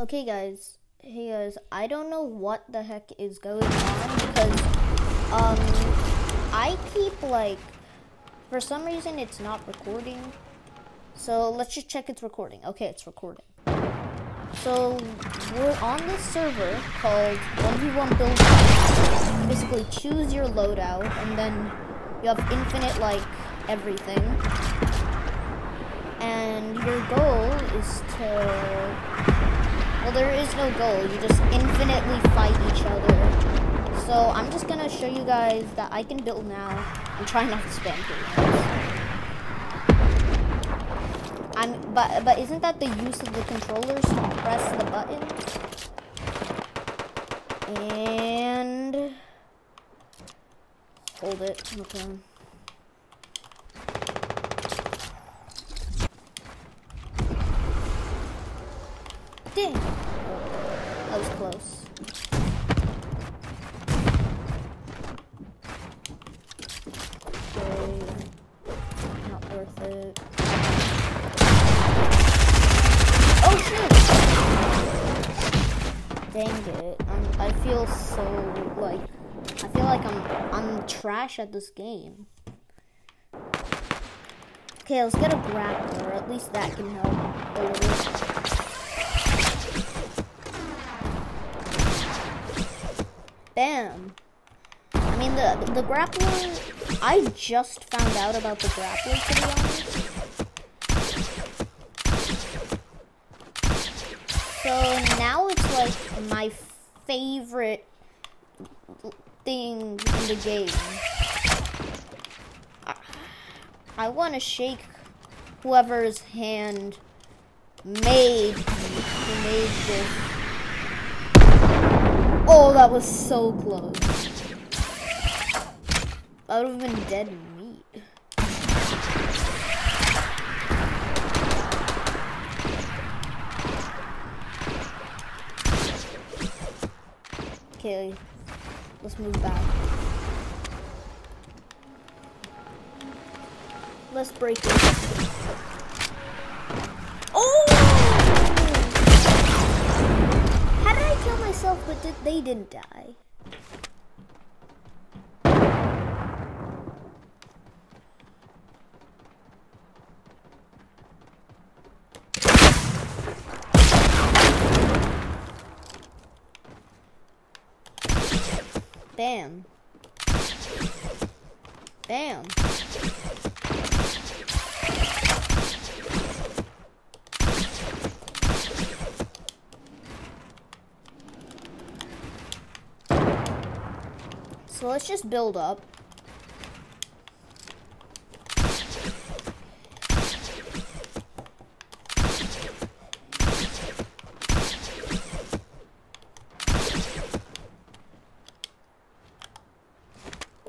Okay, guys. Hey, guys. I don't know what the heck is going on because, um, I keep, like, for some reason it's not recording. So let's just check it's recording. Okay, it's recording. So we're on this server called 1v1 Build. Basically, choose your loadout, and then you have infinite, like, everything. And your goal is to well, there is no goal. You just infinitely fight each other. So I'm just gonna show you guys that I can build now and try not to spam commands. I'm, but but isn't that the use of the controllers to press the buttons? And hold it. Okay. That was close. Okay. Not worth it. Oh shoot! Dang it. I'm, I feel so like I feel like I'm I'm trash at this game. Okay, let's get a grappler. At least that can help a little. Bam. I mean, the the grappler, I just found out about the grappler, to be honest. So now it's like my favorite thing in the game. I, want to shake whoever's hand made made this Oh, that was so close. I would have been dead meat. Okay, let's move back. Let's break it. They didn't die. Bam. Bam. So let's just build up.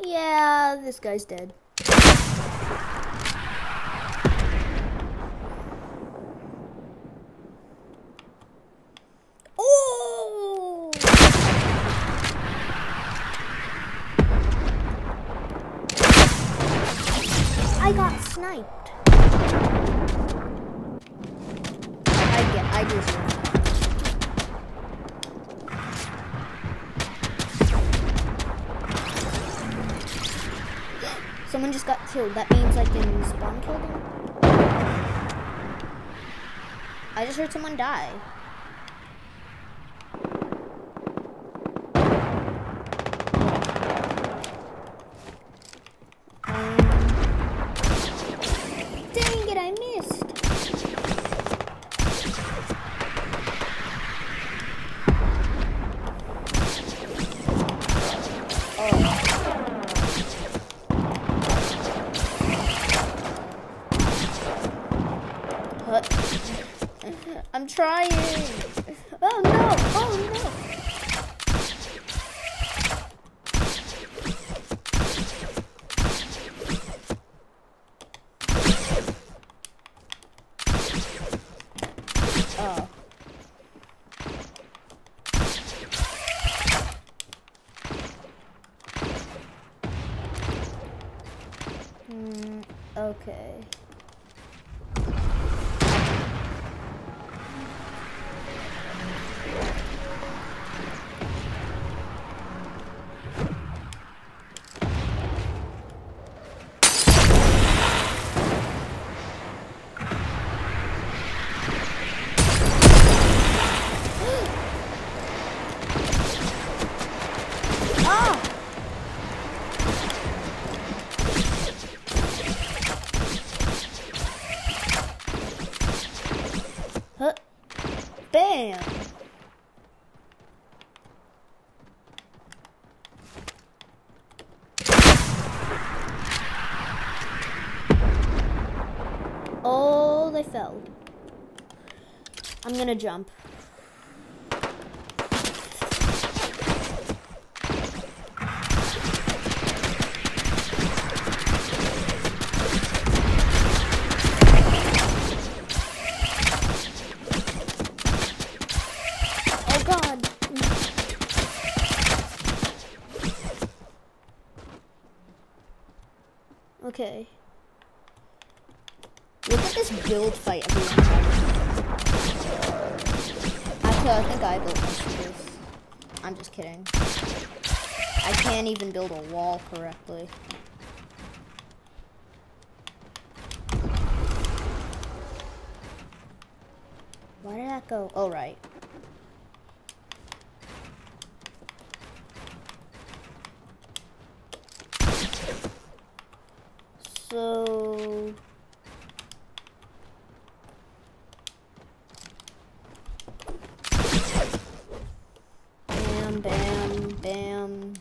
Yeah, this guy's dead. Heard someone die. Um, I'm trying. Gonna jump. Kidding. I can't even build a wall correctly. Why did that go? Oh, right. So... Bam, bam, bam.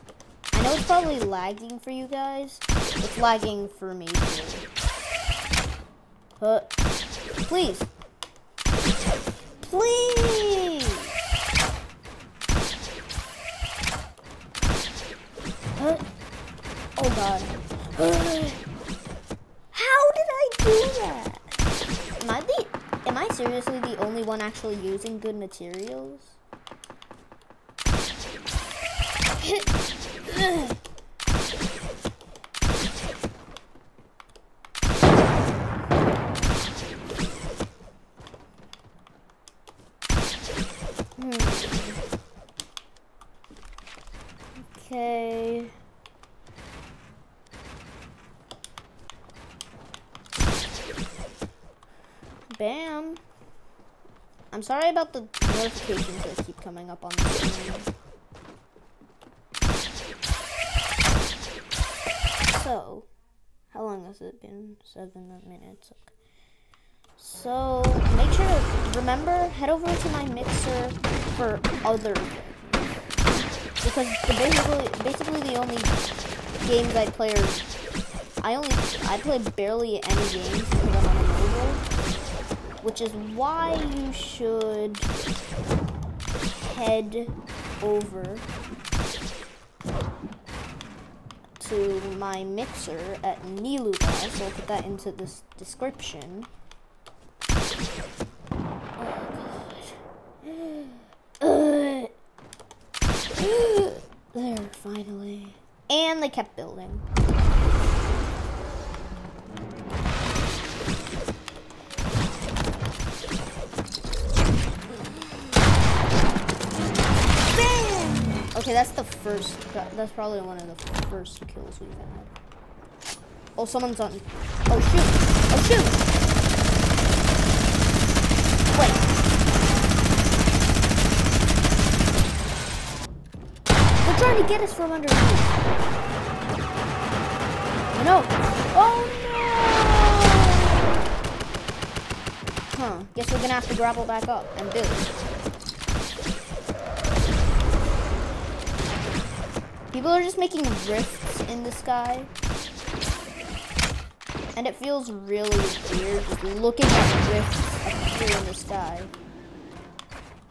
I know it's probably lagging for you guys. It's lagging for me too. Huh. Please. Please! Oh god. How did I do that? Am I the am I seriously the only one actually using good materials? Hmm. Okay. Bam. I'm sorry about the notifications that keep coming up on the screen. So, how long has it been? Seven minutes. Okay. So, make sure to remember, head over to my mixer for other. Because basically, basically the only games I play are, I only, I play barely any games Which is why you should head over to my mixer at Niluga, so I'll put that into this description. Oh god. there, finally. And they kept building. Okay, that's the first. That's probably one of the first kills we've had. Oh, someone's on. Oh shoot! Oh shoot! Wait. They're trying to get us from underneath. Oh no! Oh no! Huh. Guess we're gonna have to grapple back up and build. People are just making rifts in the sky. And it feels really weird just looking at rifts appear in the sky.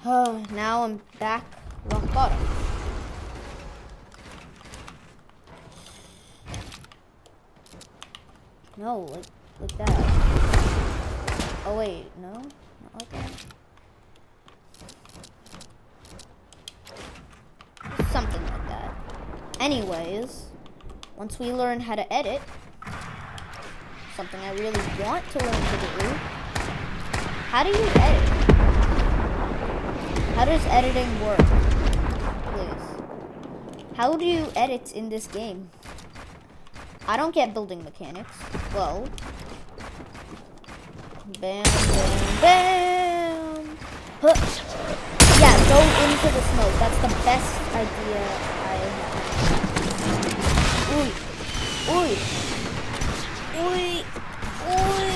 Oh, now I'm back rock bottom. No, like like that. Oh wait, no? Not like that. Something like that. Anyways, once we learn how to edit, something I really want to learn to do, how do you edit? How does editing work? Please. How do you edit in this game? I don't get building mechanics. Well, bam, bam, bam. Huh. Yeah, go into the smoke. That's the best idea. Uy. Uy. Uy. Uy.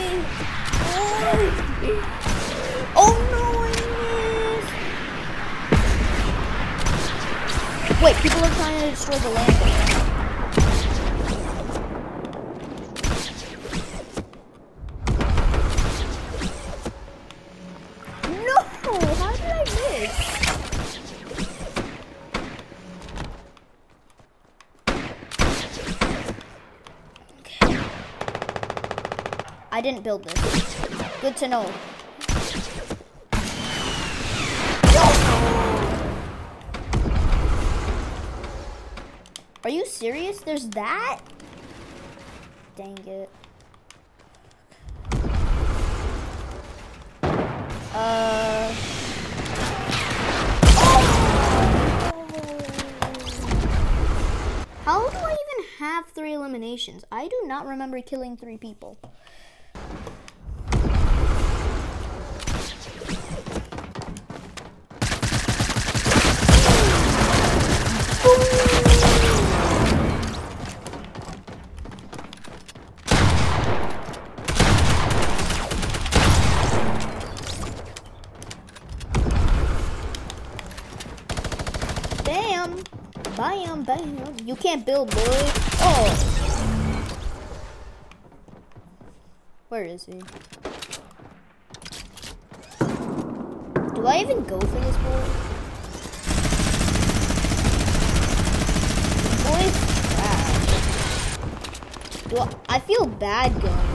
Uy. Oh no, I missed. Wait, people are trying to destroy the landing. I didn't build this. Good to know. Are you serious? There's that? Dang it. Uh... How do I even have three eliminations? I do not remember killing three people. You can't build, boy. Oh. Where is he? Do I even go for this boy? Trash. Do I, I feel bad going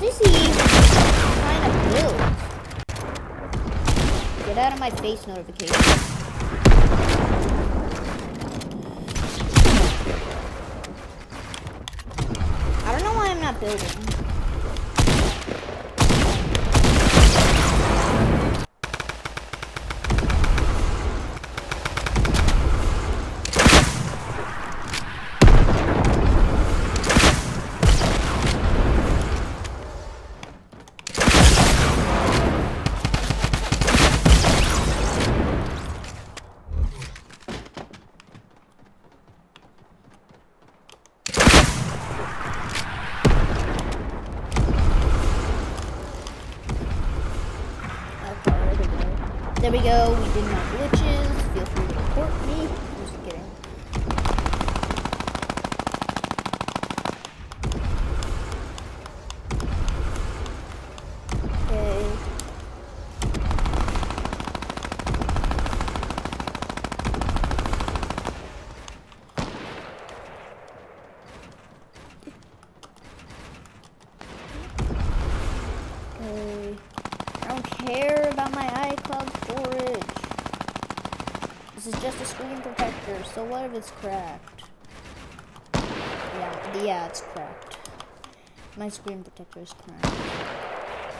What is he trying to build. Get out of my face notification. I don't know why I'm not building. There we go. We did not glitches. Feel free to report me. Just kidding. Okay. Okay. I don't care about my iCloud storage. This is just a screen if it's cracked? Yeah, yeah, it's cracked. My screen protector is cracked.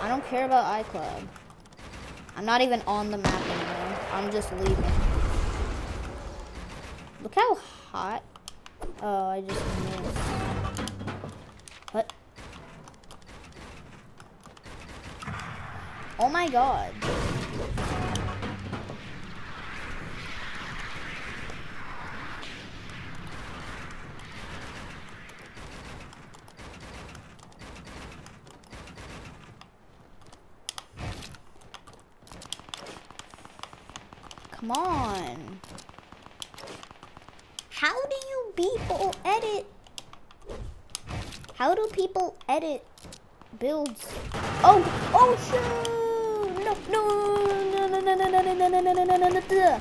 I don't care about iCloud. I'm not even on the map anymore. I'm just leaving. Look how hot. Oh, I just missed. What? Oh my god. Come on. How do you people edit? How do people edit builds? Oh, oh shoot! No, no, no, no, no, no, no, no, no, no, no, no, no, no, no.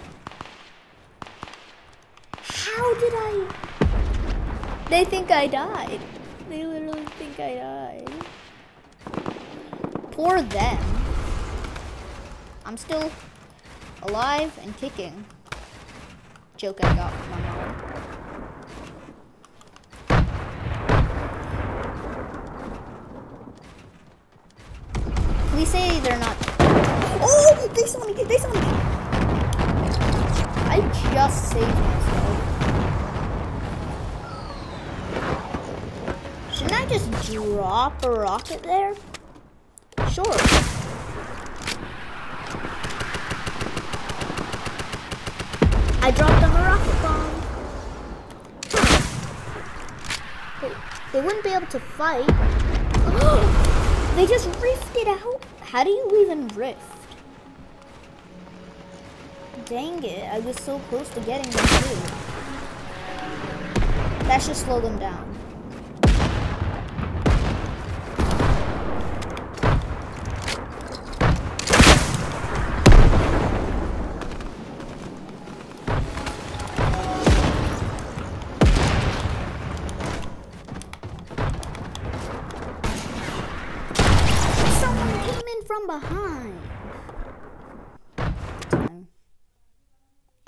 How did I? They think I died. They literally think I died. Poor them. I'm still alive and kicking. Joke I got from my Me. Me. I just saved myself. Shouldn't I just drop a rocket there? Sure. I dropped them a rocket bomb. They, they wouldn't be able to fight. they just rifted out. How do you even rift? Dang it, I was so close to getting them too. That should slow them down.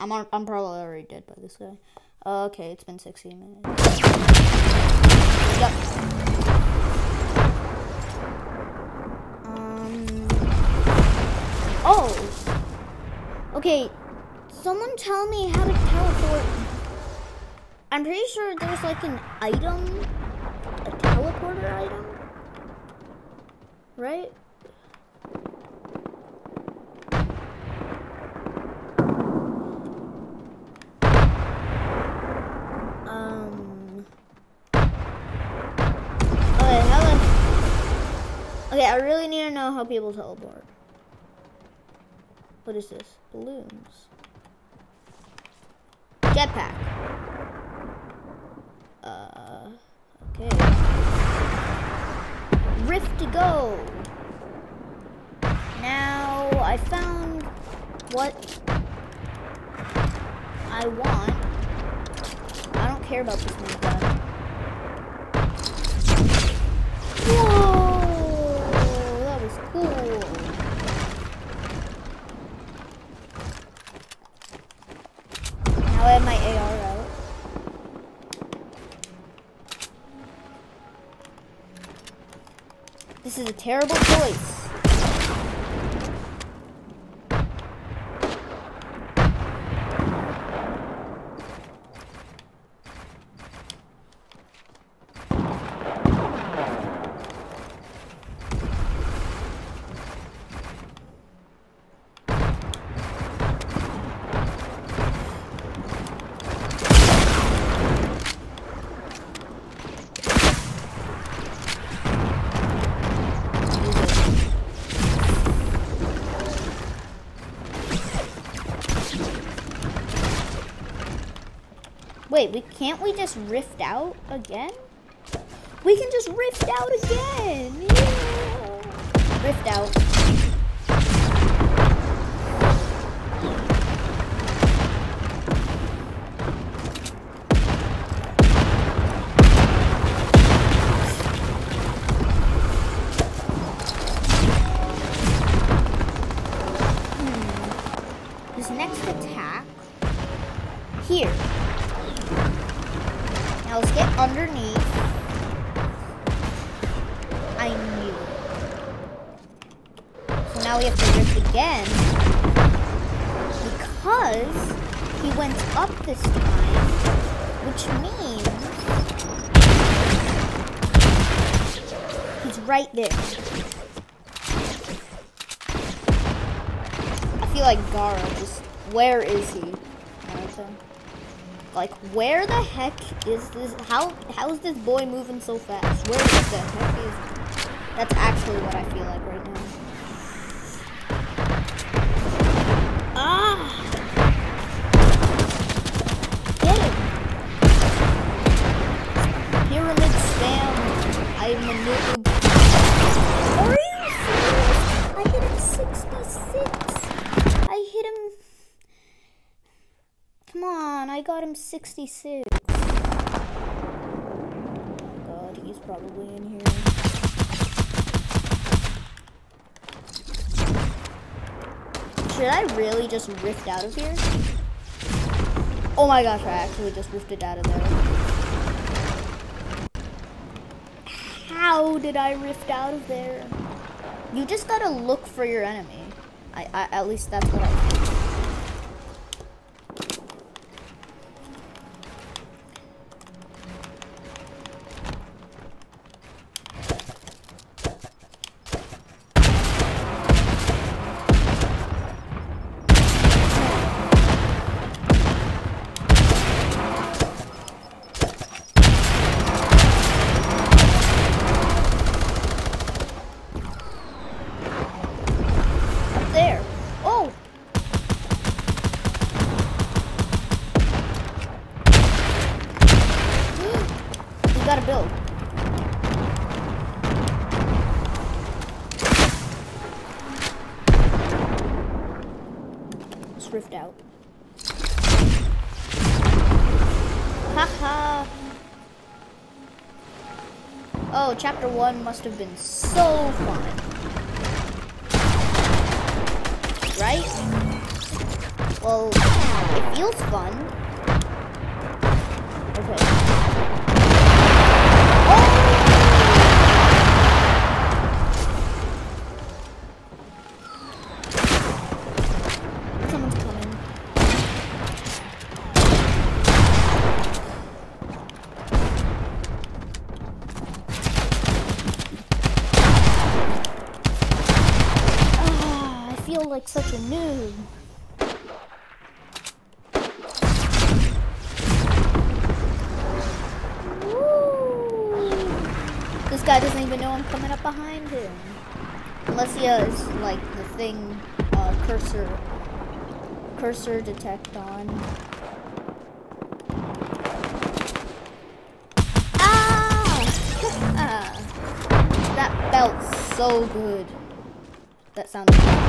I'm on, I'm probably already dead by this guy. Uh, okay, it's been 16 minutes. Yep. Um. Oh. Okay. Someone tell me how to teleport. I'm pretty sure there's like an item, a teleporter item, right? Um. Okay, how the? Okay, I really need to know how people teleport. What is this? Balloons. Jetpack. Uh. Okay. Rift to go. Now I found what I want. I don't care about this new terrible choice. Wait, we can't we just rift out again? We can just rift out again. Yeah. Rift out. Because he went up this time, which means he's right there. I feel like Gara just where is he? Like, where the heck is this? How how is this boy moving so fast? Where the heck is? That's actually what I feel like got him 66. Oh god, he's probably in here. Should I really just rift out of here? Oh my gosh, I actually just rifted out of there. How did I rift out of there? You just gotta look for your enemy. I, I at least that's what I think. Chapter one must have been so fun. Right? Well, it feels fun. Okay. This guy doesn't even know I'm coming up behind him. Unless he has, like, the thing, uh, cursor, cursor detect on. Ah! ah! That felt so good. That sounded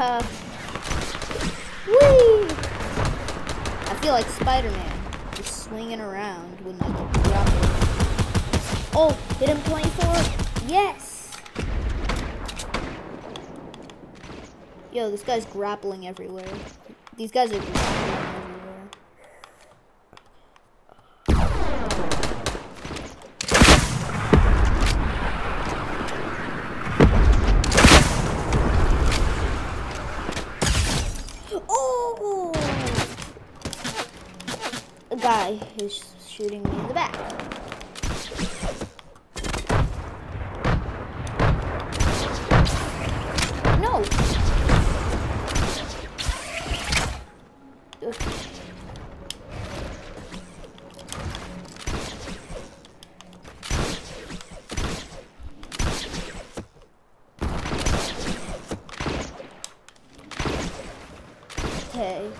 Haha. Whee! I feel like Spider-Man, just swinging around when I get dropped. Oh, hit him 24. Yes. Yo, this guy's grappling everywhere. These guys are grappling everywhere. Oh! A guy who's shooting me in the back. No. Okay. Okay.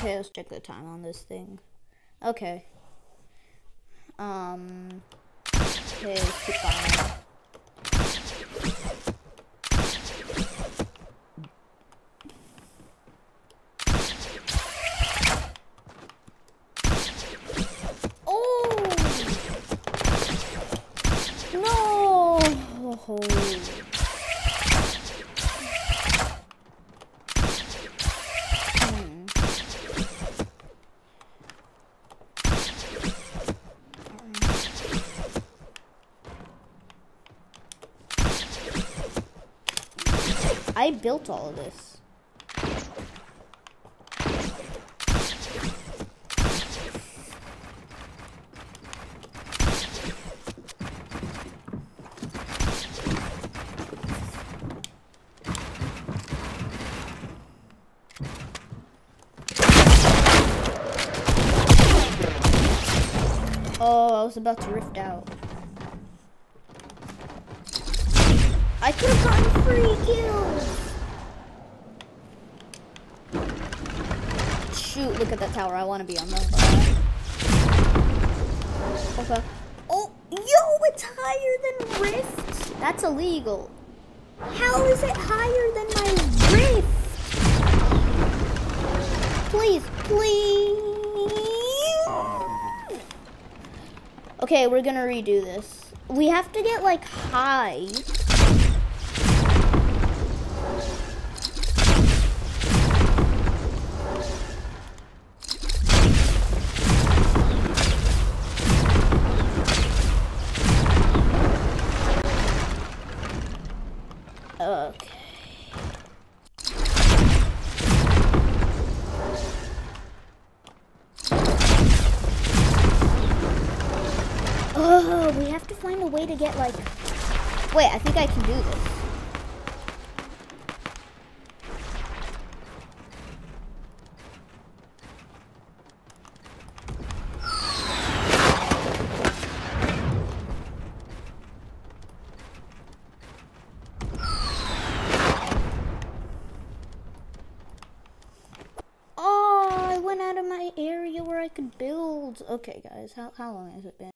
Okay, let's check the time on this thing. Okay. Um. Okay, let's keep going. Oh! No! Hmm. I built all of this. Oh, I was about to rift out. I could have gotten three kills. Shoot, look at that tower. I want to be on that. Okay. Oh, yo, it's higher than Rift. That's illegal. How is it higher than my Rift? Please, please. Okay, we're gonna redo this. We have to get like high. Okay, guys, how, how long has it been?